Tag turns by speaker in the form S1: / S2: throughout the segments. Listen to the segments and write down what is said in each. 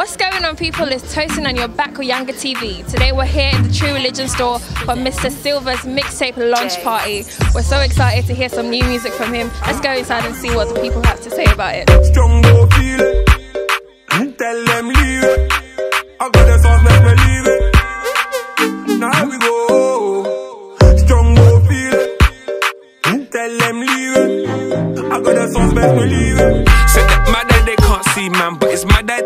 S1: What's going on, people? It's Tosin and you're back with Yanga TV. Today we're here in the True Religion store for Mista Silva's mixtape launch party. We're so excited to hear some new music from him. Let's go inside and see what the people have to say about it.
S2: Strong feel. Tell them leave it. I got the sauce, make me leave it. Now we go. Strong feel it. Tell them leave it. I got the sauce, make me leave it. Said that my they can't see man, but it's my dad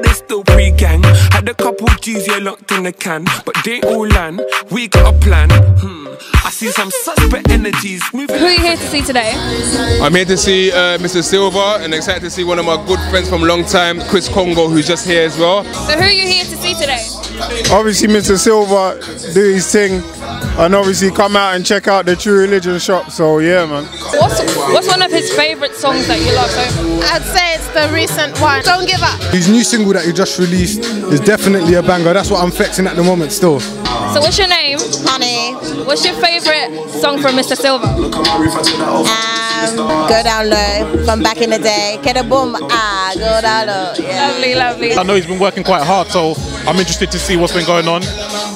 S2: a couple G's yeah locked in the can, but they all land. We got a plan. Hmm. I see some suspect energies moving.
S1: Who are you here to see today?
S3: I'm here to see uh, Mista Silva and excited to see one of my good friends from a long time, Chris Congo, who's just here as well.
S1: So who are you here to see today?
S4: Obviously, Mista Silva do his thing, and obviously come out and check out the True Religion shop. So yeah, man.
S1: What's what's one of his favourite songs that you love? So
S5: I'd say it's the recent one. Don't give up.
S4: His new single that he just released is definitely a banger. That's what I'm flexing at the moment still.
S1: So what's your name?
S5: Honey.
S1: What's your favourite song from Mista Silva?
S5: Um, go down low from back in the day. Get a boom. Ah, go down low. Yeah.
S1: Lovely, lovely.
S6: I know he's been working quite hard, so I'm interested to see what's been going on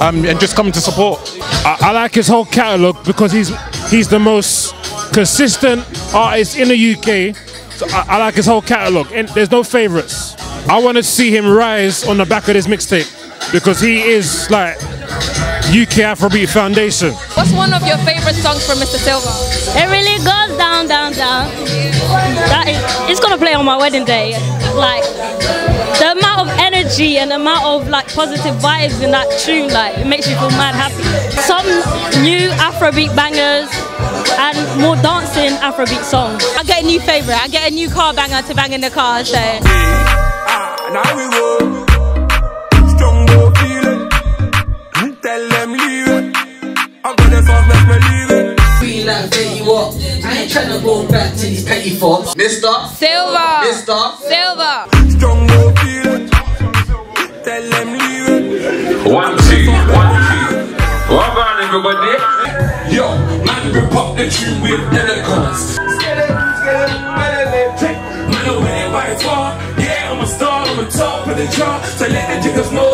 S6: um, and just coming to support.
S7: I, I like his whole catalogue because he's he's the most consistent artist in the UK. So I, I like his whole catalogue, and there's no favourites. I want to see him rise on the back of this mixtape because he is like UK Afrobeat Foundation.
S1: What's one of your favourite songs from Mista Silva?
S8: It really goes down, down, down. That is, it's gonna play on my wedding day. Like the amount of energy and the amount of like positive vibes in that tune, like it makes you feel mad happy. Some new Afrobeat bangers and more dancing Afrobeat songs.
S5: I get a new favourite. I get a new car banger to bang in the car. So.
S2: Ah, now we go. Strong feel it. Tell them leave it. I got the sauce, make me leave it.
S9: Feel like there you up. I ain't tryna go back to these petty thoughts. Mista,
S1: Silva!
S9: Mista.
S1: Silva!
S2: Strong feel it. Tell them leave it.
S10: One, two, one, two. Well on, everybody.
S2: Yo, man, rip up the tune with elegance. Man, I'm winning by far. Yeah, I'm a star, I'm on top of the chart. So let the jiggers know,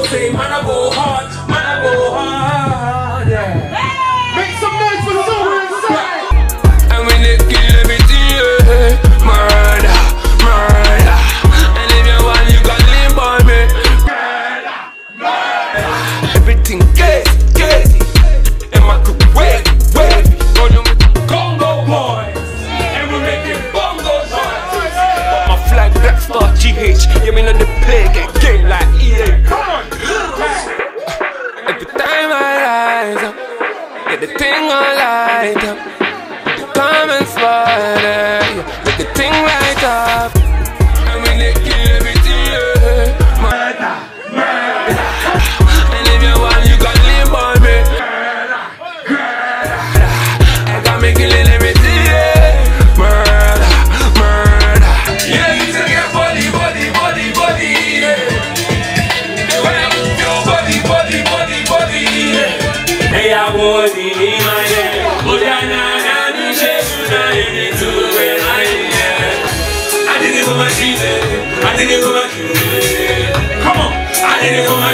S2: I did it for my dreams, eh. Come on, I did it for my.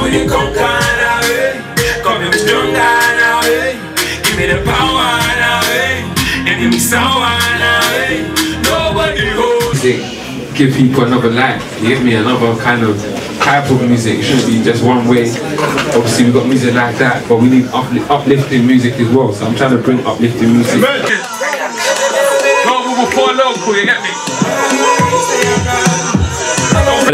S2: When you come. Come and strong eh. Give me the power now. And give me sour now. Nobody holds
S10: Music, give people another life. You get me? Another kind of type of music. It shouldn't be just one way. Obviously, we've got music like that, but we need upli- uplifting music as well. So I'm trying to bring uplifting music.
S2: Go move before local, you get me?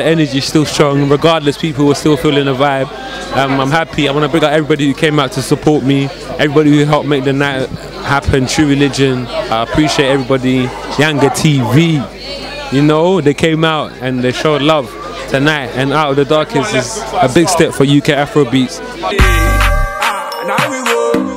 S11: The energy is still strong, regardless. People were still feeling the vibe. Um, I'm happy. I want to bring out everybody who came out to support me, everybody who helped make the night happen. True Religion. I appreciate everybody. Yanga TV. You know, they came out and they showed love tonight. And Out of the Darkest is a big step for UK Afrobeats.
S2: Now we